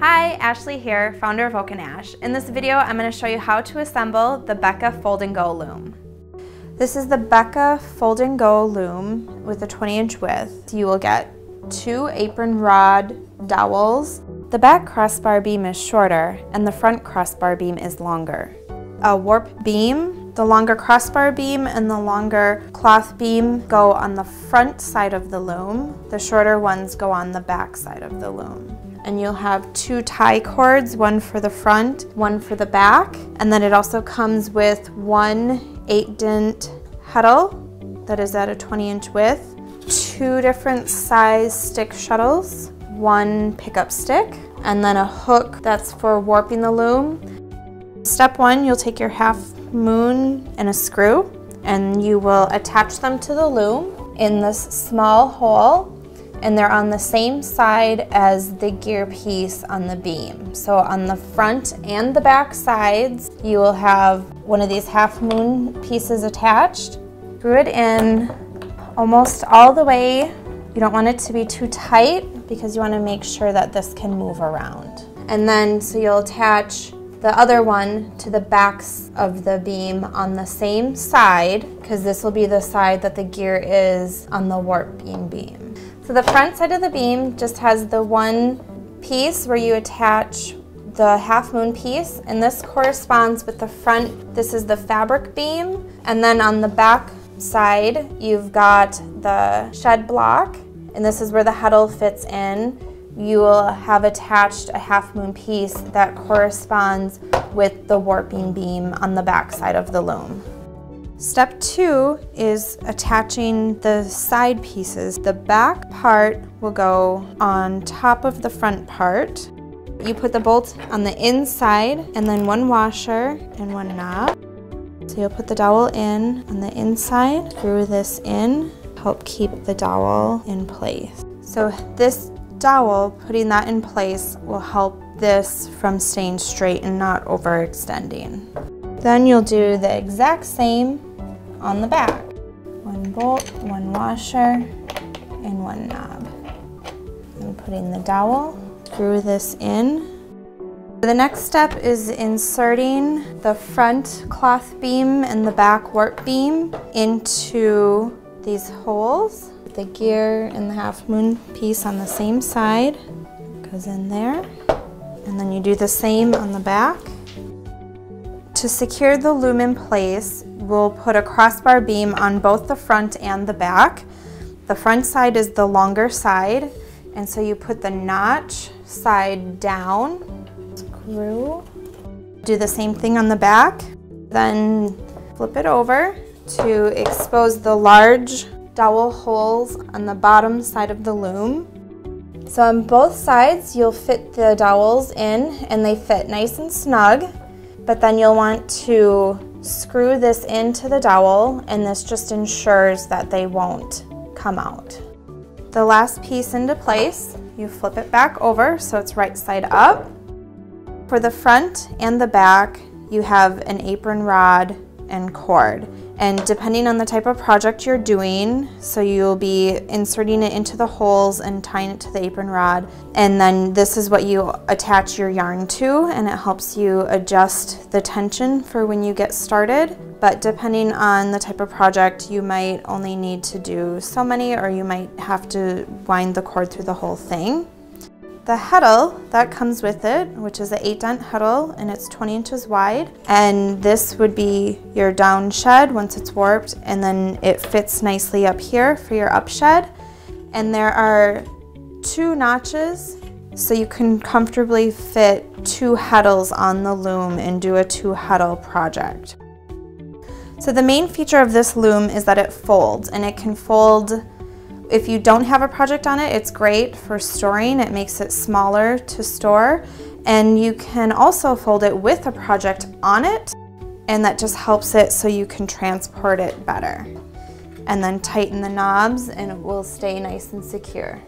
Hi, Ashley here, founder of Oake and Ashe. In this video, I'm going to show you how to assemble the BEKA Fold Go loom. This is the BEKA Fold Go loom with a 20 inch width. You will get two apron rod dowels. The back crossbar beam is shorter and the front crossbar beam is longer. A warp beam, the longer crossbar beam and the longer cloth beam go on the front side of the loom. The shorter ones go on the back side of the loom and you'll have two tie cords, one for the front, one for the back. And then it also comes with one eight dent heddle that is at a 20 inch width, two different size stick shuttles, one pickup stick, and then a hook that's for warping the loom. Step one, you'll take your half moon and a screw and you will attach them to the loom in this small hole and they're on the same side as the gear piece on the beam. So on the front and the back sides, you will have one of these half moon pieces attached. Screw it in almost all the way. You don't want it to be too tight because you want to make sure that this can move around. And then, so you'll attach the other one to the backs of the beam on the same side because this will be the side that the gear is on the warp beam beam. So the front side of the beam just has the one piece where you attach the half moon piece and this corresponds with the front, this is the fabric beam and then on the back side you've got the shed block and this is where the heddle fits in. You will have attached a half moon piece that corresponds with the warping beam on the back side of the loom. Step two is attaching the side pieces. The back part will go on top of the front part. You put the bolt on the inside and then one washer and one knob. So you'll put the dowel in on the inside, screw this in, help keep the dowel in place. So this dowel, putting that in place will help this from staying straight and not overextending. Then you'll do the exact same on the back. One bolt, one washer, and one knob. I'm putting the dowel, screw this in. The next step is inserting the front cloth beam and the back warp beam into these holes. The gear and the half moon piece on the same side goes in there. And then you do the same on the back. To secure the loom in place, we'll put a crossbar beam on both the front and the back. The front side is the longer side, and so you put the notch side down, screw, do the same thing on the back, then flip it over to expose the large dowel holes on the bottom side of the loom. So on both sides, you'll fit the dowels in and they fit nice and snug, but then you'll want to Screw this into the dowel and this just ensures that they won't come out. The last piece into place, you flip it back over so it's right side up. For the front and the back, you have an apron rod and cord. And depending on the type of project you're doing, so you'll be inserting it into the holes and tying it to the apron rod. And then this is what you attach your yarn to and it helps you adjust the tension for when you get started. But depending on the type of project, you might only need to do so many or you might have to wind the cord through the whole thing. The heddle that comes with it, which is an 8 dent heddle and it's 20 inches wide. And this would be your down shed once it's warped and then it fits nicely up here for your up shed. And there are two notches so you can comfortably fit two heddles on the loom and do a two heddle project. So the main feature of this loom is that it folds and it can fold if you don't have a project on it, it's great for storing. It makes it smaller to store. And you can also fold it with a project on it, and that just helps it so you can transport it better. And then tighten the knobs and it will stay nice and secure.